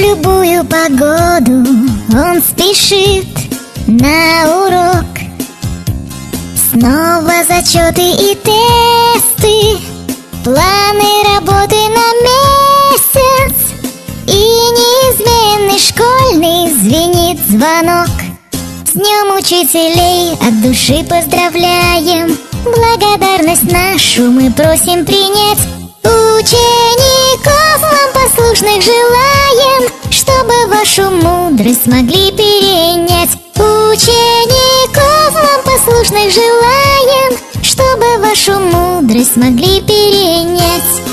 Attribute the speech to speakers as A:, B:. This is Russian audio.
A: любую погоду он спешит на урок. Снова зачеты и тесты Планы работы на месяц И неизменный школьный звенит звонок. С днем учителей от души поздравляем Благодарность нашу мы просим принять. Учеников вам послушных желаем Вашу мудрость смогли перенять. Учеников вам послушных желаем Чтобы вашу мудрость смогли перенять